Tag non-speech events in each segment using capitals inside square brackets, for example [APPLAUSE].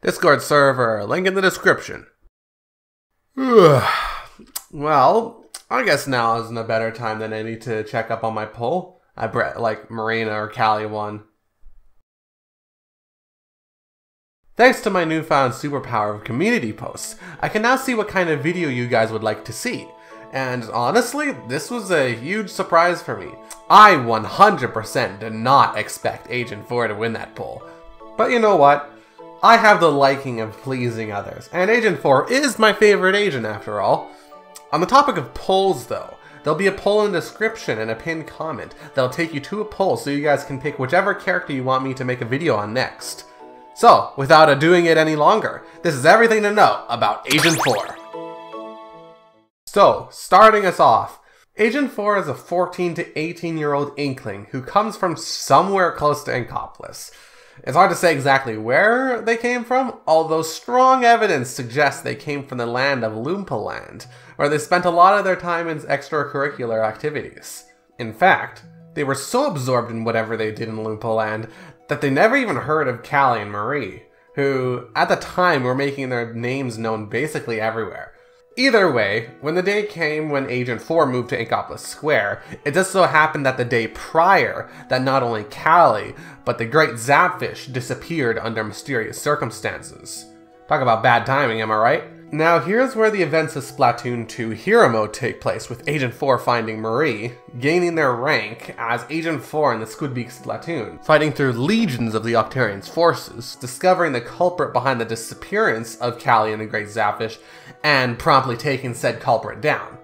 Discord server, link in the description. [SIGHS] well, I guess now isn't a better time than any to check up on my poll. I bet like Marina or Callie won. Thanks to my newfound superpower of community posts, I can now see what kind of video you guys would like to see. And honestly, this was a huge surprise for me. I 100% did not expect Agent 4 to win that poll. But you know what? I have the liking of pleasing others, and Agent 4 is my favorite agent after all. On the topic of polls though, there'll be a poll in the description and a pinned comment that'll take you to a poll so you guys can pick whichever character you want me to make a video on next. So, without doing it any longer, this is everything to know about Agent 4. So, starting us off, Agent 4 is a 14 to 18 year old Inkling who comes from somewhere close to Inkopolis. It's hard to say exactly where they came from, although strong evidence suggests they came from the land of Loompaland, where they spent a lot of their time in extracurricular activities. In fact, they were so absorbed in whatever they did in Loompaland that they never even heard of Callie and Marie, who, at the time, were making their names known basically everywhere. Either way, when the day came when Agent 4 moved to Inkopolis Square, it just so happened that the day prior that not only Callie, but the great Zapfish disappeared under mysterious circumstances. Talk about bad timing, am I right? Now here's where the events of Splatoon 2 Hero Mode take place, with Agent 4 finding Marie, gaining their rank as Agent 4 in the Squidbeak Splatoon, fighting through legions of the Octarian's forces, discovering the culprit behind the disappearance of Callie and the Great Zapfish, and promptly taking said culprit down,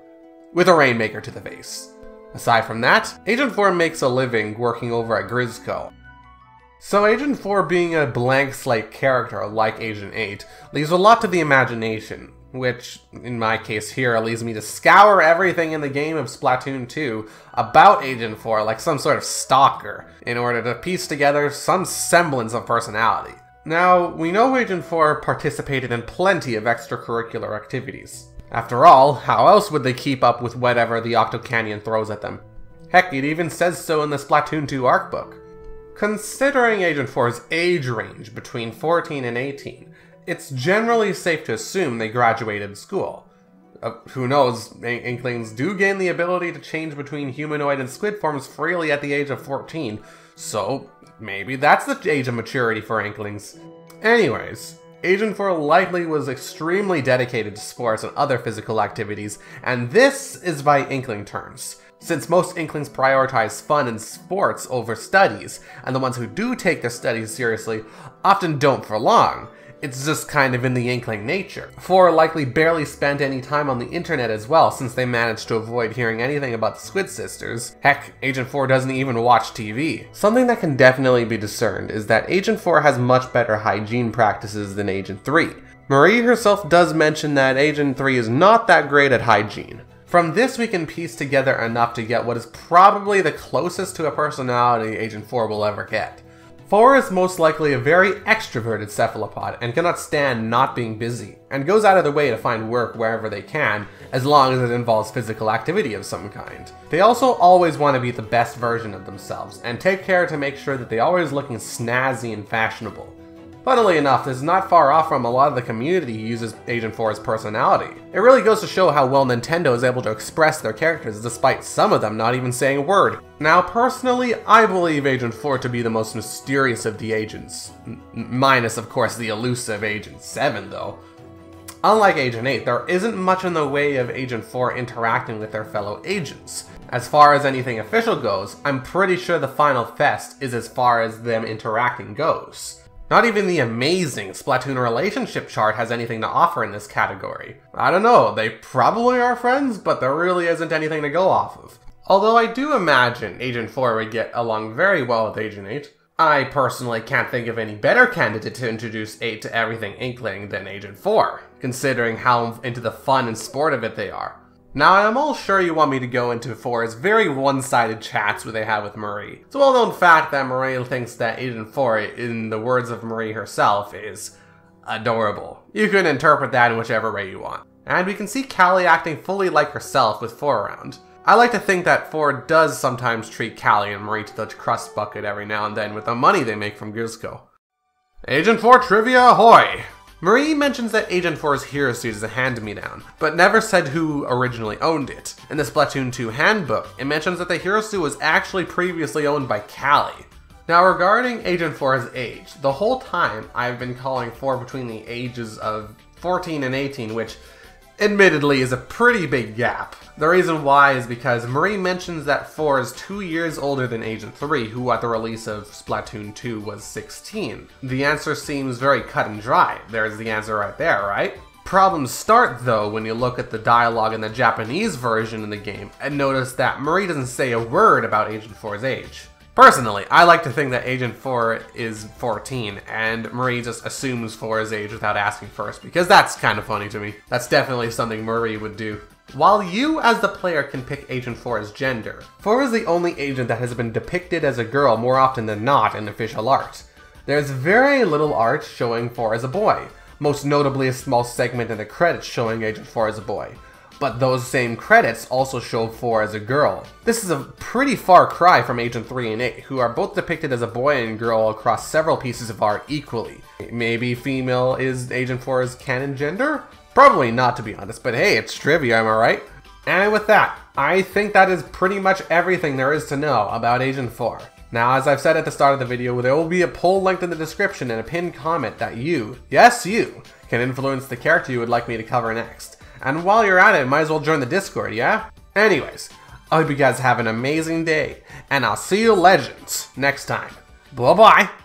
with a Rainmaker to the face. Aside from that, Agent 4 makes a living working over at Grizzco, so Agent 4 being a blank slate character like Agent 8 leaves a lot to the imagination, which, in my case here, leads me to scour everything in the game of Splatoon 2 about Agent 4 like some sort of stalker, in order to piece together some semblance of personality. Now, we know Agent 4 participated in plenty of extracurricular activities. After all, how else would they keep up with whatever the Octo Canyon throws at them? Heck, it even says so in the Splatoon 2 art book. Considering Agent 4's age range between 14 and 18, it's generally safe to assume they graduated school. Uh, who knows, Inklings do gain the ability to change between humanoid and squid forms freely at the age of 14, so maybe that's the age of maturity for Inklings. Anyways, Agent 4 likely was extremely dedicated to sports and other physical activities, and this is by Inkling terms since most Inklings prioritize fun and sports over studies, and the ones who do take their studies seriously often don't for long. It's just kind of in the Inkling nature. Four likely barely spent any time on the internet as well, since they managed to avoid hearing anything about the Squid Sisters. Heck, Agent 4 doesn't even watch TV. Something that can definitely be discerned is that Agent 4 has much better hygiene practices than Agent 3. Marie herself does mention that Agent 3 is not that great at hygiene. From this, we can piece together enough to get what is probably the closest to a personality Agent 4 will ever get. 4 is most likely a very extroverted cephalopod and cannot stand not being busy, and goes out of their way to find work wherever they can, as long as it involves physical activity of some kind. They also always want to be the best version of themselves, and take care to make sure that they are always looking snazzy and fashionable. Funnily enough, this is not far off from a lot of the community who uses Agent 4's personality. It really goes to show how well Nintendo is able to express their characters despite some of them not even saying a word. Now, personally, I believe Agent 4 to be the most mysterious of the agents. M minus, of course, the elusive Agent 7, though. Unlike Agent 8, there isn't much in the way of Agent 4 interacting with their fellow agents. As far as anything official goes, I'm pretty sure the final fest is as far as them interacting goes. Not even the amazing Splatoon relationship chart has anything to offer in this category. I don't know, they probably are friends, but there really isn't anything to go off of. Although I do imagine Agent 4 would get along very well with Agent 8. I personally can't think of any better candidate to introduce 8 to everything Inkling than Agent 4, considering how into the fun and sport of it they are. Now, I'm all sure you want me to go into Four's very one-sided chats where they have with Marie. It's a well-known fact that Marie thinks that Agent 4, in the words of Marie herself, is adorable. You can interpret that in whichever way you want. And we can see Callie acting fully like herself with 4 around. I like to think that 4 does sometimes treat Callie and Marie to the crust bucket every now and then with the money they make from Grizzco. Agent 4 Trivia Ahoy! Marie mentions that Agent 4's hero suit is a hand-me-down, but never said who originally owned it. In the Splatoon 2 handbook, it mentions that the hero suit was actually previously owned by Callie. Now regarding Agent 4's age, the whole time I've been calling 4 between the ages of 14 and 18, which admittedly is a pretty big gap. The reason why is because Marie mentions that 4 is 2 years older than Agent 3, who at the release of Splatoon 2 was 16. The answer seems very cut and dry. There's the answer right there, right? Problems start though when you look at the dialogue in the Japanese version in the game and notice that Marie doesn't say a word about Agent 4's age. Personally, I like to think that Agent 4 is 14, and Marie just assumes 4's age without asking first, because that's kind of funny to me. That's definitely something Marie would do. While you, as the player, can pick Agent 4's gender, 4 is the only agent that has been depicted as a girl more often than not in official art. There's very little art showing 4 as a boy, most notably a small segment in the credits showing Agent 4 as a boy but those same credits also show 4 as a girl. This is a pretty far cry from Agent 3 and 8, who are both depicted as a boy and girl across several pieces of art equally. Maybe female is Agent 4's canon gender? Probably not to be honest, but hey, it's trivia, am I right? And with that, I think that is pretty much everything there is to know about Agent 4. Now, as I've said at the start of the video, there will be a poll linked in the description and a pinned comment that you, yes you, can influence the character you would like me to cover next. And while you're at it, might as well join the Discord, yeah? Anyways, I hope you guys have an amazing day, and I'll see you legends next time. Bye bye.